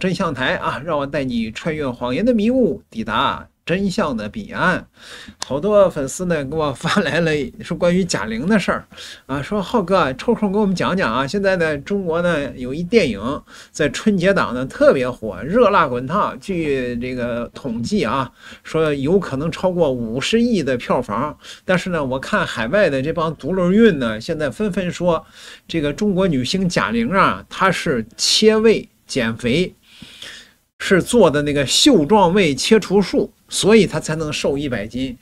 真相台啊，让我带你穿越谎言的迷雾，抵达。真相的彼岸，好多粉丝呢给我发来了说关于贾玲的事儿啊，说浩哥抽空给我们讲讲啊。现在呢，中国呢有一电影在春节档呢特别火，热辣滚烫。据这个统计啊，说有可能超过五十亿的票房。但是呢，我看海外的这帮独轮运呢，现在纷纷说，这个中国女星贾玲啊，她是切胃减肥，是做的那个袖状胃切除术。所以他才能瘦一百斤，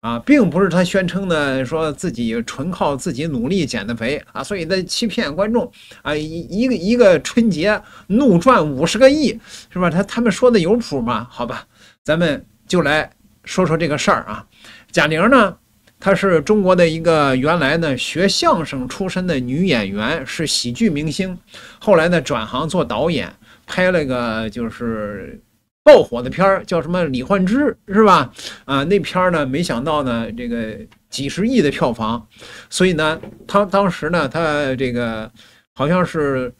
啊，并不是他宣称的说自己纯靠自己努力减的肥啊，所以他欺骗观众啊，一一个一个春节怒赚五十个亿，是吧？他他们说的有谱吗？好吧，咱们就来说说这个事儿啊。贾玲呢，她是中国的一个原来呢学相声出身的女演员，是喜剧明星，后来呢转行做导演，拍了个就是。爆火的片儿叫什么《李焕之》是吧？啊，那片儿呢，没想到呢，这个几十亿的票房，所以呢，他当时呢，他这个好像是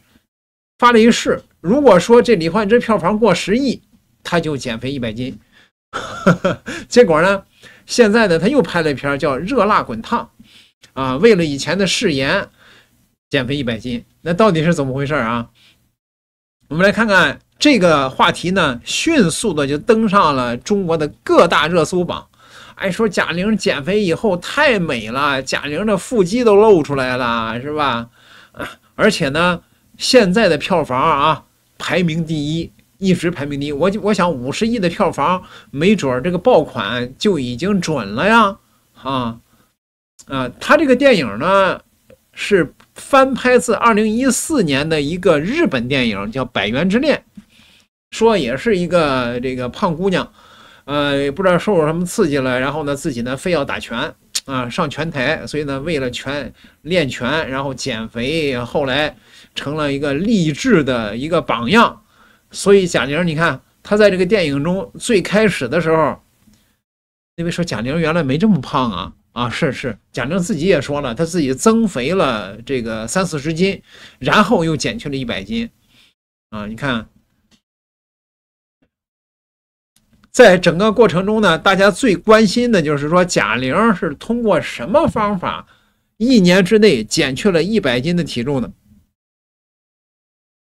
发了一誓，如果说这《李焕之》票房过十亿，他就减肥一百斤。结果呢，现在呢，他又拍了一片叫《热辣滚烫》，啊，为了以前的誓言，减肥一百斤，那到底是怎么回事啊？我们来看看。这个话题呢，迅速的就登上了中国的各大热搜榜。哎，说贾玲减肥以后太美了，贾玲的腹肌都露出来了，是吧？而且呢，现在的票房啊，排名第一，一直排名第一。我我想五十亿的票房，没准这个爆款就已经准了呀。啊啊，他这个电影呢，是翻拍自二零一四年的一个日本电影，叫《百元之恋》。说也是一个这个胖姑娘，呃，不知道受了什么刺激了，然后呢，自己呢非要打拳啊，上拳台，所以呢，为了拳练拳，然后减肥，后来成了一个励志的一个榜样。所以贾玲，你看她在这个电影中最开始的时候，那位说贾玲原来没这么胖啊啊，是是，贾玲自己也说了，她自己增肥了这个三四十斤，然后又减去了一百斤啊，你看。在整个过程中呢，大家最关心的就是说贾玲是通过什么方法，一年之内减去了一百斤的体重呢？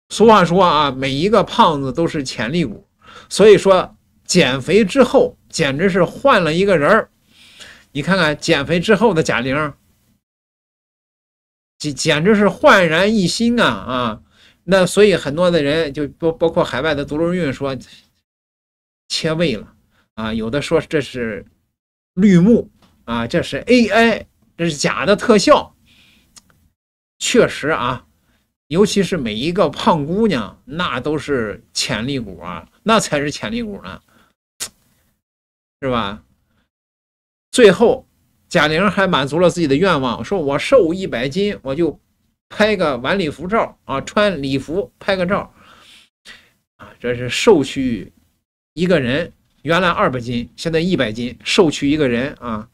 俗话说啊，每一个胖子都是潜力股，所以说减肥之后简直是换了一个人儿。你看看减肥之后的贾玲，简简直是焕然一新啊啊！那所以很多的人就包包括海外的独轮运说。切胃了啊！有的说这是绿幕啊，这是 AI，这是假的特效。确实啊，尤其是每一个胖姑娘，那都是潜力股啊，那才是潜力股呢，是吧？最后，贾玲还满足了自己的愿望，说我瘦一百斤，我就拍个晚礼服照啊，穿礼服拍个照啊，这是瘦去。一个人原来二百斤，现在一百斤，瘦去一个人啊！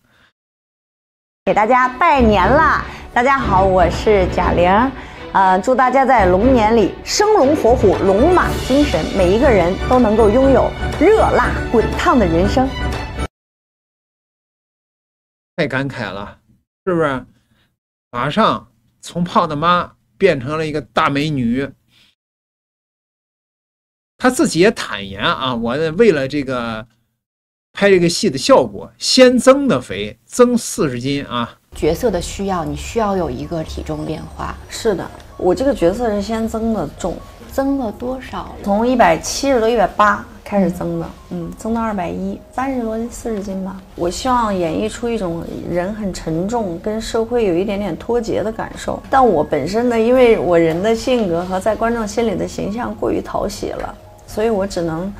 给大家拜年啦！大家好，我是贾玲，呃，祝大家在龙年里生龙活虎，龙马精神，每一个人都能够拥有热辣滚烫的人生。太感慨了，是不是？马上从胖的妈变成了一个大美女。她自己也坦言啊，我为了这个拍这个戏的效果，先增的肥，增四十斤啊。角色的需要，你需要有一个体重变化。是的，我这个角色是先增的重，增了多少？从一百七十多、一百八开始增的，嗯，增到二百一，三十多斤、四十斤吧。我希望演绎出一种人很沉重，跟社会有一点点脱节的感受。但我本身呢，因为我人的性格和在观众心里的形象过于讨喜了。所以我只能，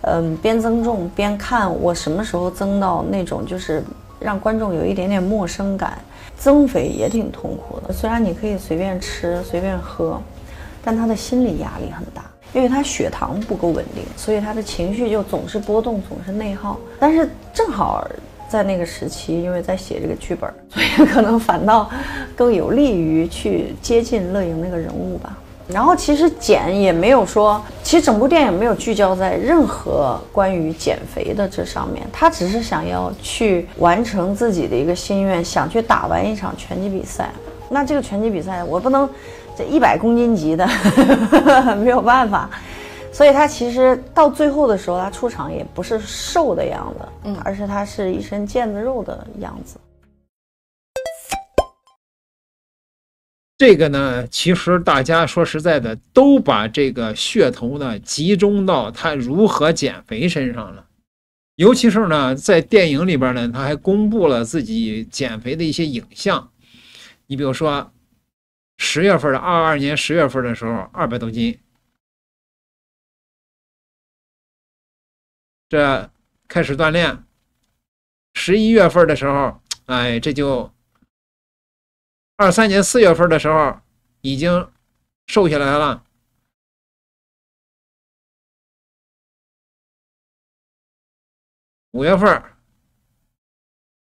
嗯，边增重边看我什么时候增到那种就是让观众有一点点陌生感。增肥也挺痛苦的，虽然你可以随便吃随便喝，但他的心理压力很大，因为他血糖不够稳定，所以他的情绪就总是波动，总是内耗。但是正好在那个时期，因为在写这个剧本，所以可能反倒更有利于去接近乐莹那个人物吧。然后其实减也没有说其实整部电影没有聚焦在任何关于减肥的这上面，他只是想要去完成自己的一个心愿，想去打完一场拳击比赛。那这个拳击比赛，我不能这一百公斤级的，没有办法。所以他其实到最后的时候，他出场也不是瘦的样子，嗯而是他是一身腱子肉的样子。这个呢，其实大家说实在的，都把这个噱头呢集中到他如何减肥身上了。尤其是呢，在电影里边呢，他还公布了自己减肥的一些影像。你比如说，十月份的二二年十月份的时候，二百多斤，这开始锻炼。十一月份的时候，哎，这就二三年四月份的时候已经瘦下来了。五月份，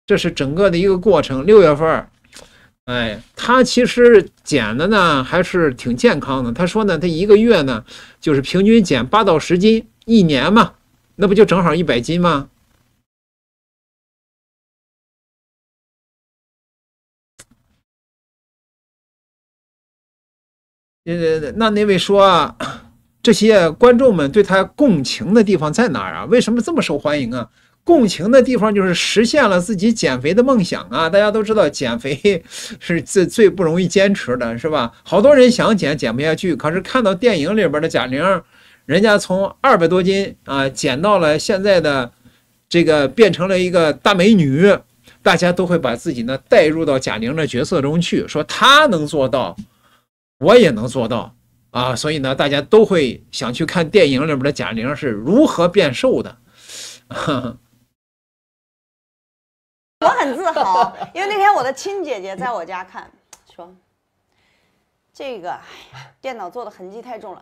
这是整个的一个过程。六月份，哎，他其实减的呢还是挺健康的。他说呢，他一个月呢就是平均减八到十斤，一年嘛，那不就正好一百斤吗？呃，那那位说啊，这些观众们对他共情的地方在哪儿啊？为什么这么受欢迎啊？共情的地方就是实现了自己减肥的梦想啊！大家都知道，减肥 是最最不容易坚持的，是吧？好多人想减，减不下去，可是看到电影里边的贾玲，人家从二百多斤啊减到了现在的这个变成了一个大美女，大家都会把自己呢带入到贾玲的角色中去，说她能做到。我也能做到啊，所以呢，大家都会想去看电影里边的贾玲是如何变瘦的。很自豪，因为那天我的亲姐姐在我家看，说这个哎呀，电脑做的痕迹太重了。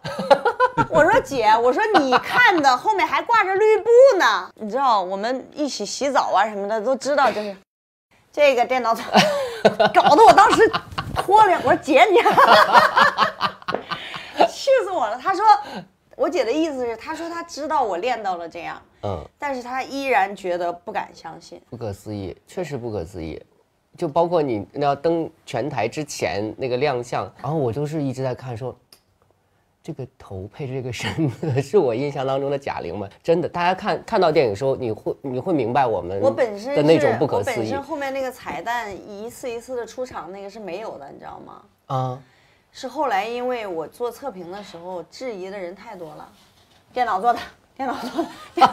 我说姐，我说你看的后面还挂着绿布呢，你知道我们一起洗澡啊什么的都知道，就是这个电脑做，搞得我当时脱了。我说姐你，气死我了。她说。我姐的意思是，她说她知道我练到了这样，嗯，但是他依然觉得不敢相信。不可思议，确实不可思议。就包括你那要登全台之前那个亮相，然后我就是一直在看说，这个头配这个身子是我印象当中的贾玲吗？真的，大家看看到电影的时候，你会你会明白我们我本身的那种是不可思议我本身后面那个彩蛋一次一次的出场，那个是没有的，你知道吗？啊。是后来因为我做测评的时候质疑的人太多了，电脑做的，电脑做的，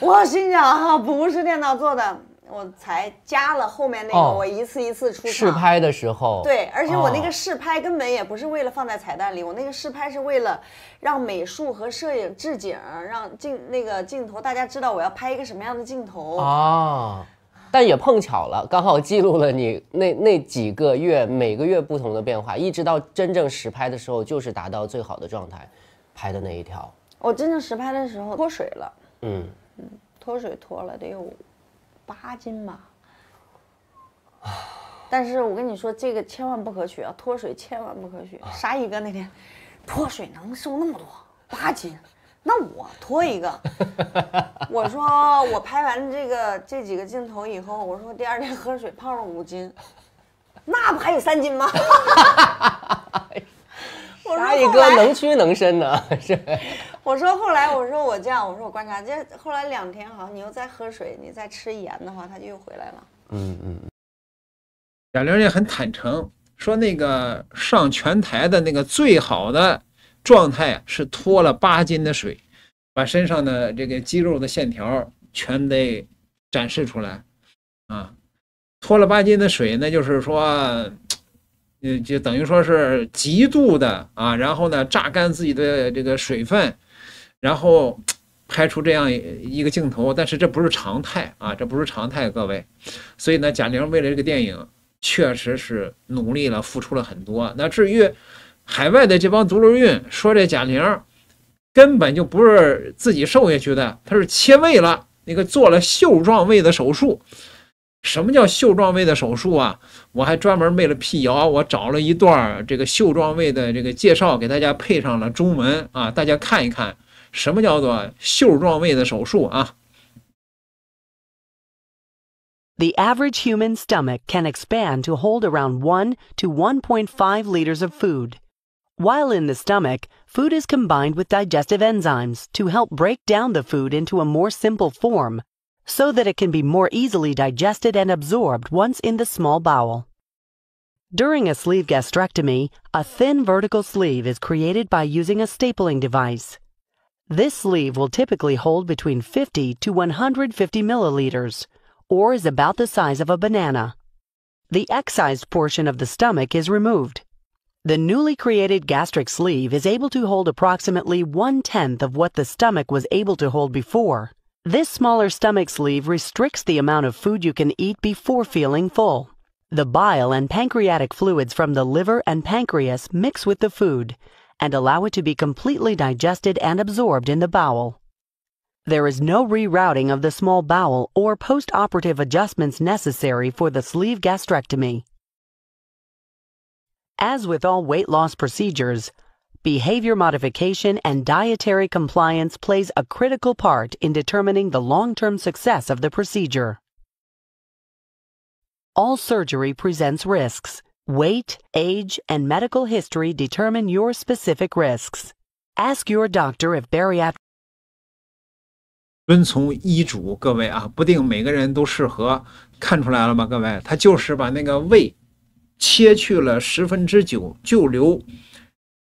我心想啊，不是电脑做的，我才加了后面那个哦我一次一次出场。试拍的时候，对，而且我那哦个试拍根本也不是为了放在彩蛋里，我那个试拍是为了让美术和摄影置景，让镜那个镜头大家知道我要拍一个什么样的镜头。啊，但也碰巧了，刚好记录了你那那几个月每个月不同的变化，一直到真正实拍的时候，就是达到最好的状态，拍的那一条，我真正实拍的时候脱水了，嗯，脱水脱了得有八斤吧。但是我跟你说，这个千万不可取啊！脱水千万不可取。沙溢哥那天脱水能瘦那么多，八斤，那我脱一个。我说我拍完这个这几个镜头以后，我说第二天喝水胖了五斤，那不还有三斤吗？我说沙溢哥能屈能伸呢，是。我说后来我说我这样，我说我观察，这后来两天好像你又在喝水，你再吃盐的话，它就又回来了。嗯嗯，贾玲也很坦诚，说那个上拳台的那个最好的状态是脱了八斤的水，把身上的这个肌肉的线条全得展示出来啊。脱了八斤的水，那就是说，呃，就等于说是极度的啊，然后呢榨干自己的这个水分，然后拍出这样一个镜头，但是这不是常态啊，这不是常态，各位。所以呢，贾玲为了这个电影，确实是努力了，付出了很多。那至于海外的这帮毒瘤运说这贾玲根本就不是自己瘦下去的，她是切胃了，那个做了袖状胃的手术。什么叫袖状胃的手术啊？我还专门为了辟谣，我找了一段这个袖状胃的这个介绍，给大家配上了中文啊，大家看一看 什么叫做袖状胃的手术啊。 The average human stomach can expand to hold around 1 to 1.5 liters of food. While in the stomach, food is combined with digestive enzymes to help break down the food into a more simple form so that it can be more easily digested and absorbed once in the small bowel. During a sleeve gastrectomy, a thin vertical sleeve is created by using a stapling device. This sleeve will typically hold between 50 to 150 milliliters, or is about the size of a banana. The excised portion of the stomach is removed. The newly created gastric sleeve is able to hold approximately one tenth of what the stomach was able to hold before. This smaller stomach sleeve restricts the amount of food you can eat before feeling full. The bile and pancreatic fluids from the liver and pancreas mix with the food and allow it to be completely digested and absorbed in the bowel. There is no rerouting of the small bowel or post-operative adjustments necessary for the sleeve gastrectomy. As with all weight loss procedures, behavior modification and dietary compliance plays a critical part in determining the long-term success of the procedure. All surgery presents risks. Weight, age, and medical history determine your specific risks. Ask your doctor if bariatric 遵从医嘱，各位啊，不定每个人都适合。看出来了吗？各位，他就是把那个胃切去了十分之九，就留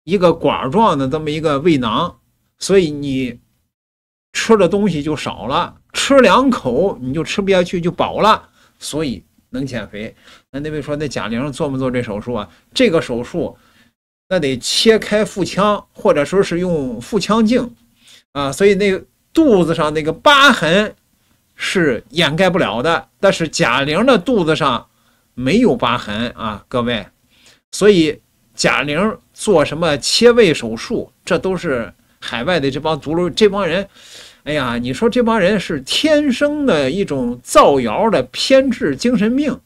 一个管状的这么一个胃囊，所以你吃的东西就少了，吃两口你就吃不下去，就饱了，所以能减肥。那那位说，那贾玲做没做这手术啊？这个手术那得切开腹腔，或者说是用腹腔镜啊，所以那个。肚子上那个疤痕是掩盖不了的，但是贾玲的肚子上没有疤痕啊，各位，所以贾玲做什么切胃手术，这都是海外的这帮毒瘤这帮人，哎呀，你说这帮人是天生的一种造谣的偏执精神病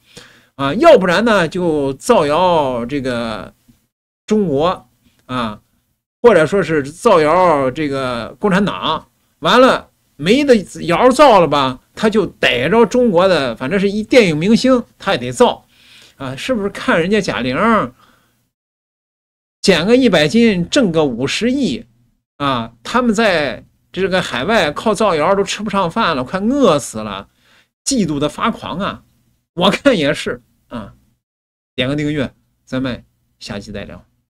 啊，要不然呢就造谣这个中国啊，或者说是造谣这个共产党。完了，没的谣造了吧？他就逮着中国的，反正是一电影明星，他也得造，啊，是不是？看人家贾玲减个一百斤挣个五十亿，啊，他们在这个海外靠造谣都吃不上饭了，快饿死了，嫉妒的发狂啊！我看也是啊，点个订阅，咱们下期再聊。